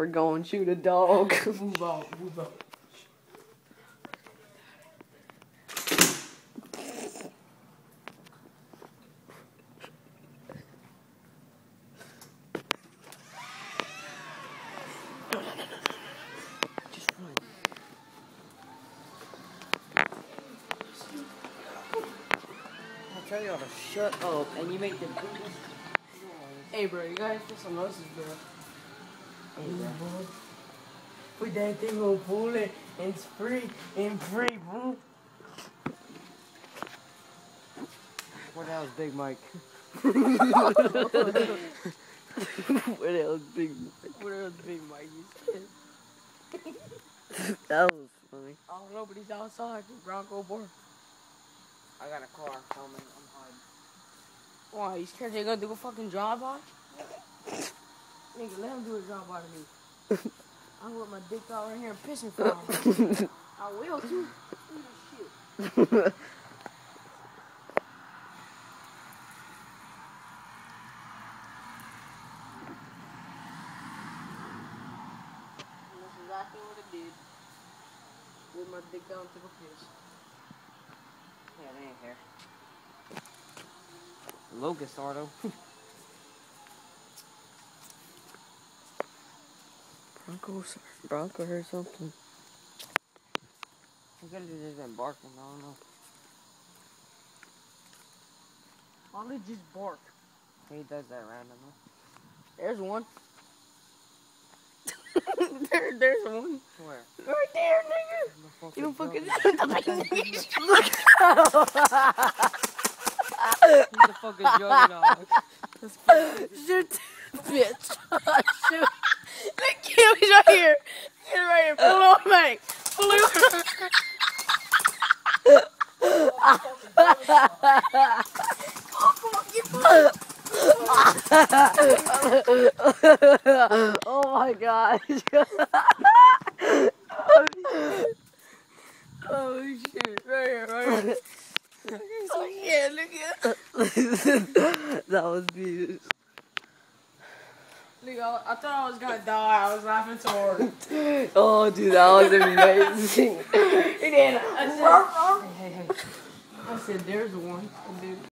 We're going to shoot a dog. move out, move out. Just run. I tell y'all to shut up, and you make the biggest noise. Hey, bro, you gotta fix some noses, bro. Hey, bro. Put that thing on pull it and spray and pray, bro. What the hell's Big Mike? what the hell's Big Mike? What else big Mike? You said? That was funny. I don't know, but he's outside. Bronco boy. I got a car coming. I'm hiding. Why? You scared they gonna do a fucking drive by? Nigga, let him do his drive by to me. I'm with my dick out right here and pissing for him. I will too. Ooh, shit. That's exactly what it did. With my dick down and took a piss. Yeah, they ain't here. Locust are Broncos, Bronco or something. He could have just been barking. I don't know. Why they just bark? He does that randomly. There's one. there, there's one. Where? Right there, nigga. The You don't fucking. Who the fuck is Yogi Dog? Shoot, bitch. Shoot. He's right here. He's right here. Pull on, mate. Pull on. oh my gosh. Oh shit! Right here, right here. Oh yeah, look at. that was beautiful. I, thought I was gonna die. I was laughing so hard. Oh, dude, that was amazing. And then I said. I said, there's one. Then